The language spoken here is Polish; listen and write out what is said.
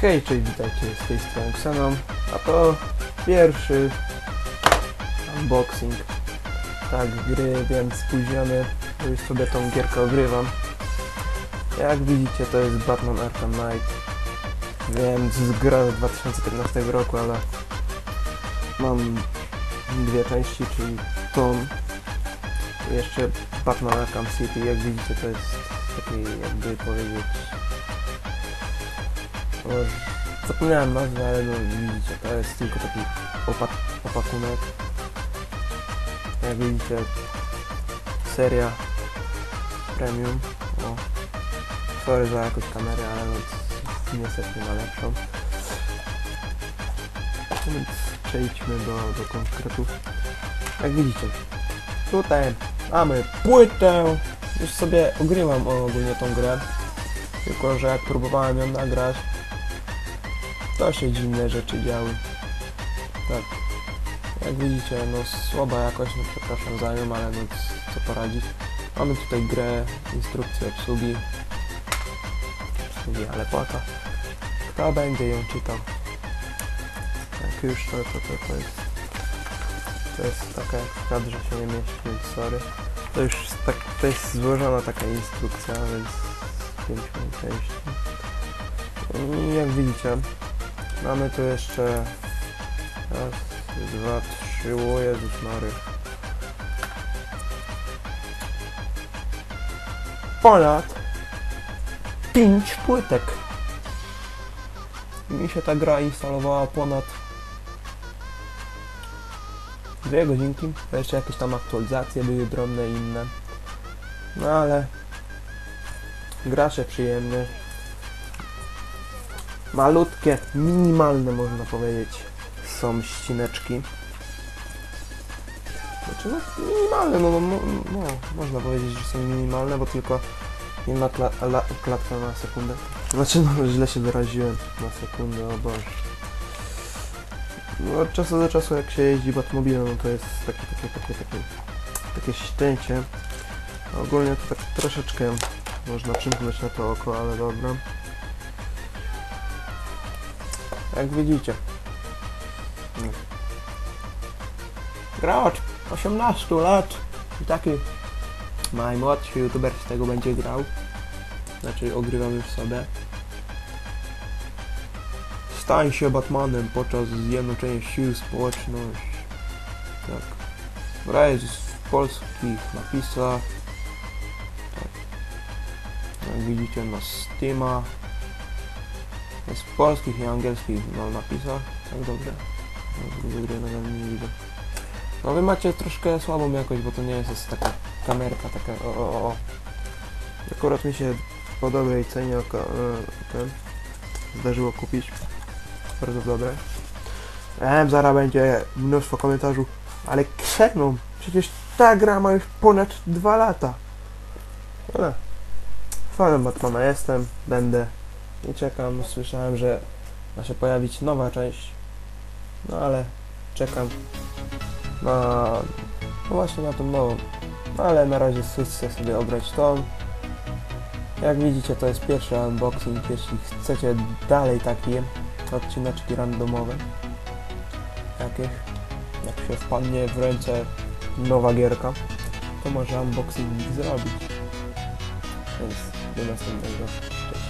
Hej, cześć, witajcie z tej strony Xenon, a to pierwszy unboxing. Tak, gry, wiem, spóźniony, bo już sobie tą gierkę ogrywam. Jak widzicie, to jest Batman Arkham Knight. Wiem, z gra z 2015 roku, ale mam dwie części, czyli i jeszcze Batman Arkham City. Jak widzicie, to jest taki, jakby powiedzieć, Zapomniałem nazwy, ale no widzicie, to jest tylko taki opak opakunek. Jak widzicie, seria premium. O, sorry za jakąś kamerę, ale no niestety nie ma lepszą. Więc przejdźmy do, do konkretów. Jak widzicie, tutaj mamy płytę. Już sobie ogryłam ogólnie tą grę. Tylko, że jak próbowałem ją nagrać, to się dziwne rzeczy działy. Tak. Jak widzicie, no słaba jakość, no przepraszam za nią, ale no co poradzić. Mamy tutaj grę, instrukcję obsługi. Obsługi, ale płaka. Kto będzie ją czytał? Jak już to, to, to, to jest... To jest taka w kadrze się nie mieści, więc sorry. To już tak, to jest złożona taka instrukcja, więc z pięciu części. Jak widzicie, Mamy tu jeszcze raz, dwa, trzy, o Jezus Mary. Ponad pięć płytek. Mi się ta gra instalowała ponad dwie godzinki. Jeszcze jakieś tam aktualizacje były drobne inne. No ale gra się przyjemnie malutkie, minimalne można powiedzieć są ścineczki. Znaczy no minimalne, no, no, no można powiedzieć, że są minimalne, bo tylko jedna kla la klatka na sekundę. Znaczy no źle się wyraziłem na sekundę, o Boże. No od czasu do czasu jak się jeździ Batmobilem, no to jest takie, takie, takie, takie, takie ścięcie. Ogólnie to tak troszeczkę można przymknąć na to oko, ale dobra. Jak widzicie. Gracz 18 lat i taki najmłodszy youtuber z tego będzie grał. Znaczy ogrywam już sobie. Stań się Batmanem podczas zjednoczenia sił społeczność. Tak. Jest w polskich napisach. Tak. Jak widzicie na Steama. Jest w polskich i angielskich no, napisach. Tak dobrze. No, z gry nawet nie widzę. No wy macie troszkę słabą jakość, bo to nie jest, jest taka kamerka, taka o, o, o. Akurat mi się po dobrej cenie oko, e, ten zdarzyło kupić. Bardzo dobre. Em, zaraz będzie mnóstwo komentarzy, ale Xenon, przecież ta gra ma już ponad dwa lata. Ale fanem Batmana jestem, będę i czekam. Słyszałem, że ma się pojawić nowa część. No ale czekam na. No właśnie na tą nową. No ale na razie chcę sobie obrać tą. Jak widzicie, to jest pierwszy unboxing. Jeśli chcecie dalej takie odcineczki randomowe, jakieś, jak się wpadnie w ręce nowa gierka, to może unboxing zrobić. Więc do następnego. Cześć.